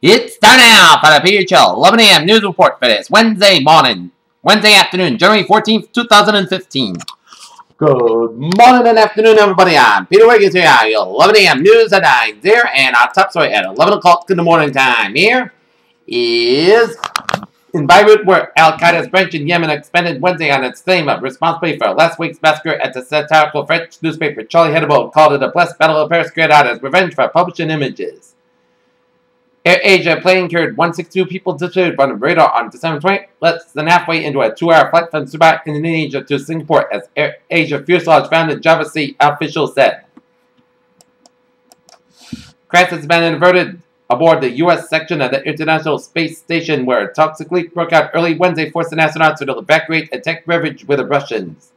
It's time now for the PHL 11 a.m. news report for this Wednesday morning, Wednesday afternoon, January 14th, 2015. Good morning and afternoon, everybody. I'm Peter Wiggins here. Your 11 a.m. news at 9 there, and our top story at 11 o'clock in the morning time here is in Beirut, where Al Qaeda's branch in Yemen expanded Wednesday on its claim of responsibility for last week's massacre at the satirical French newspaper Charlie Hebdo called it a blessed battle of Paris carried as revenge for publishing images. Air Asia plane carried 162 people disappeared from the radar on December 20, less than halfway into a two-hour flight from Subang, Indonesia to Singapore, as Air Asia fuselage found in Java Sea, officials said. Crash has been inverted aboard the U.S. section of the International Space Station, where a toxic leak broke out early Wednesday, forcing astronauts to evacuate and tech beverage with the Russians.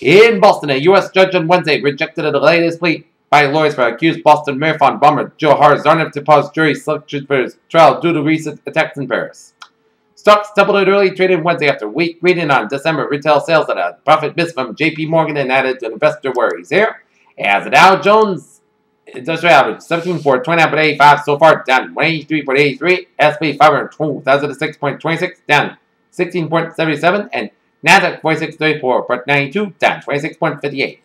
In Boston, a U.S. judge on Wednesday rejected the latest plea by lawyers for accused Boston Marathon bomber Dzhokhar Tsarnaev to pause jury selection for his trial due to recent attacks in Paris. Stocks tumbled early trading Wednesday after weak reading on December retail sales at a profit miss from JP Morgan and added to investor worries here. As the Dow Jones Industrial Average 17.29.85 so far down 183.83, SP 500,006.26 down 16.77, and NASDAQ 4634.92 down 26.58.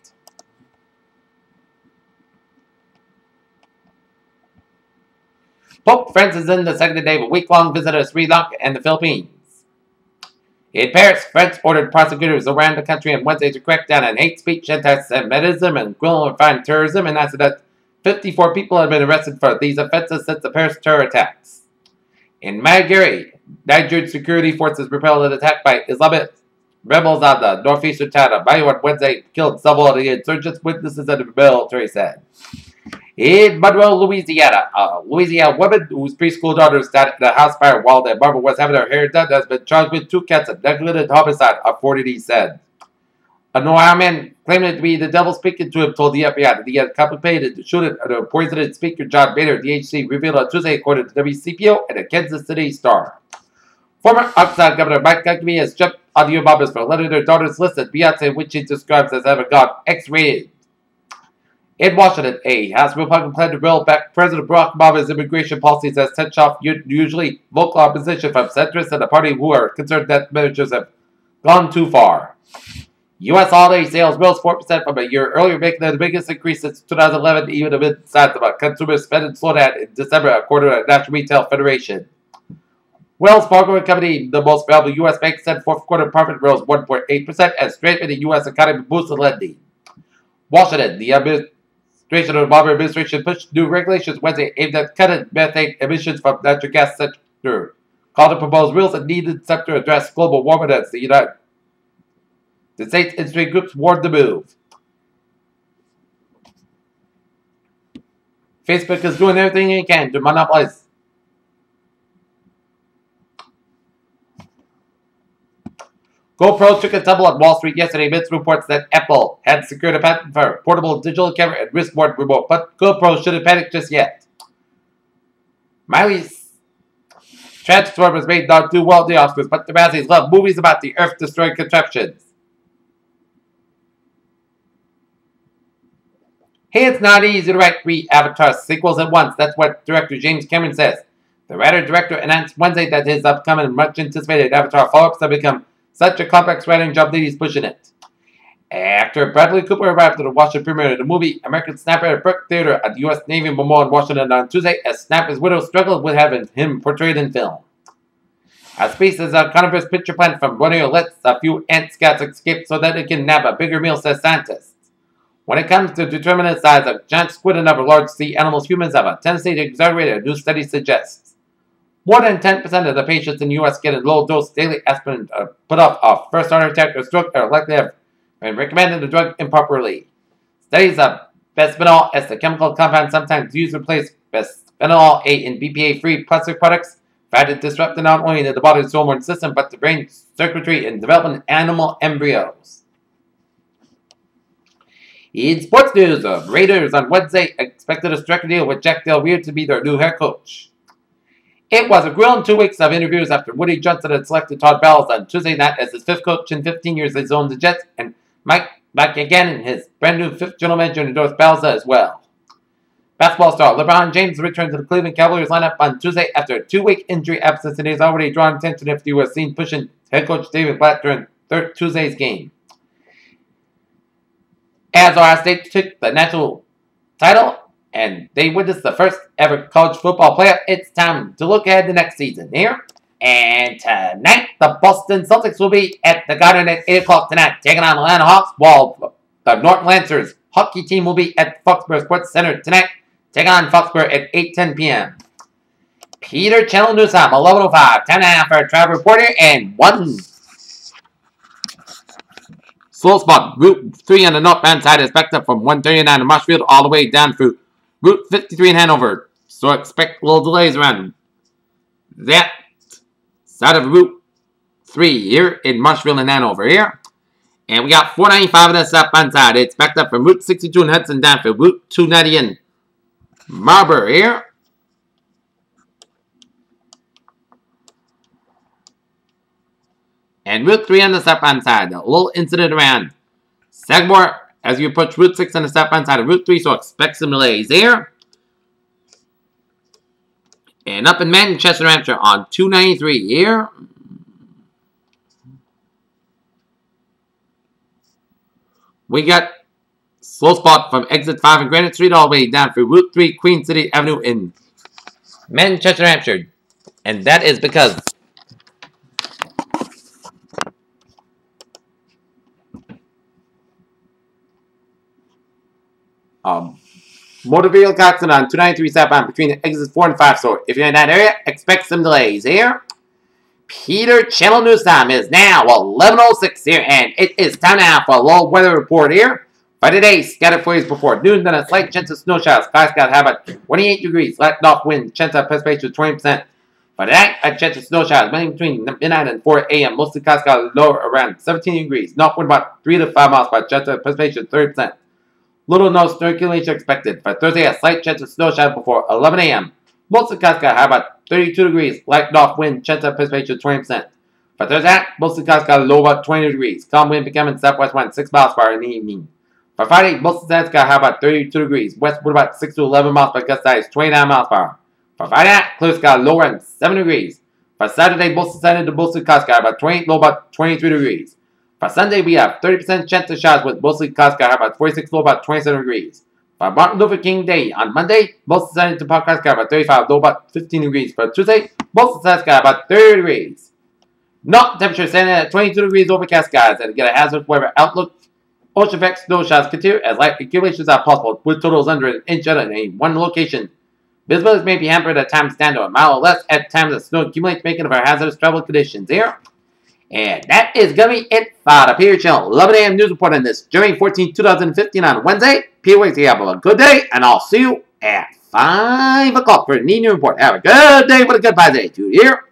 Pope Francis is in the second day of a week-long visit to Sri Lanka and the Philippines. In Paris, France ordered prosecutors around the country on Wednesday to crack down on hate speech, anti-Semitism, and glorifying terrorism, and announced that 54 people have been arrested for these offenses since the Paris terror attacks. In Maiduguri, Nigerian security forces repelled an attack by Islamic rebels on the northeastern town of Bayo on Wednesday, killed several of the insurgents, witnesses and the military said. In Monroe, Louisiana, a Louisiana woman whose preschool daughter died in a house fire while their mother was having her hair done has been charged with two counts of negligent homicide, authorities said. A New man claiming to be the devil speaking to him told the FBI that he had contemplated the shooting of the poisoned speaker John Boehner, DHC, revealed on Tuesday according to WCPO and the Kansas City Star. Former Arkansas Governor Mike Huckabee has jumped on the Obamas for letting their daughters listen Beyonce, which he describes as having gone X-rated in Washington, a House Republican plan to roll back President Barack Obama's immigration policies has set off usually vocal opposition from centrists and the party who are concerned that measures have gone too far. U.S. holiday sales rose 4% from a year earlier, making the biggest increase since 2011, even amid signs of a consumer spending slowdown in December, according to the National Retail Federation. Wells Fargo & Company, the most valuable U.S. bank, said fourth quarter profit rose 1.8% as strength in the U.S. economy boosted lending. Washington, the Of the Obama administration pushed new regulations Wednesday aimed at cutting methane emissions from natural gas sector. Called the proposed rules a needed sector to address global warming as the United the States industry groups warned the move. Facebook is doing everything it can to monopolize GoPro took a tumble on Wall Street yesterday amidst reports that Apple had secured a patent for portable digital camera and wristboard remote, but GoPro shouldn't panic just yet. Miley's Transformers made not do well the Oscars, but the Razzies love movies about the Earth-destroying contraptions. Hey, it's not easy to write three Avatar sequels at once. That's what director James Cameron says. The writer-director announced Wednesday that his upcoming, much-anticipated Avatar follow-ups have become such a complex writing job that he's pushing it. Actor Bradley Cooper arrived at the Washington premiere of the movie American Sniper at Burke Theater at the U.S. Navy Memorial in Washington on Tuesday as Sniper's widow struggled with having him portrayed in film. A species of carnivorous pitcher plant from Borneo lets a few ant scouts escape so that it can nab a bigger meal, says scientists. When it comes to determining the size of giant squid and other large sea animals, humans have a tendency to exaggerate, a new study suggests. More than 10% of the patients in the U.S. getting low-dose daily aspirin are put off a first heart attack or stroke are likely to have been recommended the drug improperly. Studies of bisphenol S the chemical compound sometimes used to replace bisphenol A in BPA-free plastic products found to disrupt not only the body's hormone system but the brain circuitry in developing animal embryos. In sports news, the Raiders on Wednesday expected a strike deal with Jack Del Rio to be their new head coach. It was a grueling two weeks of interviews after Woody Johnson had selected Todd Bowles on Tuesday night as his fifth coach in 15 years he's owned the Jets, and Mike Maccagnan in his brand new fifth general manager endorsed Bowles as well. Basketball star LeBron James returned to the Cleveland Cavaliers lineup on Tuesday after a two-week injury absence and he's already drawn attention if he was seen pushing head coach David Blatt during Tuesday's game. Ohio State took the national title and they witnessed the first ever college football playoff, it's time to look ahead to next season here. And tonight, the Boston Celtics will be at the Garden at 8 o'clock tonight, taking on the Atlanta Hawks, while the North Lancers hockey team will be at Foxborough Sports Center tonight, taking on Foxborough at 8.10 p.m. Peter Channel News oh Time, 11.05, 10 and a half for travel reporter, and one slow spot. Route 3 on the northbound side is backed up from 139 in Marshfield all the way down through Route 53 in Hanover. So expect a little delays around that side of Route 3 here in Marshfield and Hanover here. And we got 495 on the southbound side. It's backed up from Route 62 in Hudson down for Route 290 in Marlborough here. And Route 3 on the southbound side. A little incident around Sagamore as you approach Route 6 on the southbound side of Route 3, so expect some delays there. And up in Manchester, Hampshire on 293 here. We got slow spot from exit 5 in Granite Street all the way down through Route 3 Queen City Avenue in Manchester, Hampshire. And that is because um, motor vehicle accident on 293 southbound between exits 4 and 5. So if you're in that area, expect some delays here. Peter Channel News Time is now 11.06 here, and it is time now for a low weather report here. For today, scattered flurries before noon, then a slight chance of snow showers. Skies got have a 28 degrees, let off wind, chance of precipitation 20%. For tonight, a chance of snow showers, mainly between midnight and 4 a.m. Mostly skies got lower around 17 degrees, north wind about 3 to 5 miles by chance of precipitation 30%. Little no circulation expected. For Thursday, a slight chance of snow shower before 11 a.m. Most of Cascade have about 32 degrees, light north wind, chance of precipitation 20%. For Thursday, most of Cascade low about 20 degrees, calm wind becoming southwest wind 6 miles per hour in the evening. For Friday, most of Cascade have about 32 degrees, west wind about 6 to 11 miles per gust size 29 miles per hour. For Friday, clear sky low around 7 degrees. For Saturday, most of Saturday to most of about 20, low about 23 degrees. For Sunday, we have 30% chance of showers with mostly clouds got about 46 low about 27 degrees. For Martin Luther King Day on Monday, most sunny to podcast got about 35 low about 15 degrees. For Tuesday, most sunny got about 30 degrees. Not temperature standing at 22 degrees overcast skies and get a hazard weather outlook. Ocean effects, snow showers continue as light accumulations are possible with totals under an inch at any one location. Visibility may be hampered at times down to a mile or less at times as snow accumulates making for hazardous travel conditions here. And that is going to be it for the Peter Channel 11 a.m. news report on this January 14, 2015 on Wednesday. Peter to have a good day, and I'll see you at 5 o'clock for the new report. Have a good day with a good bye day to you here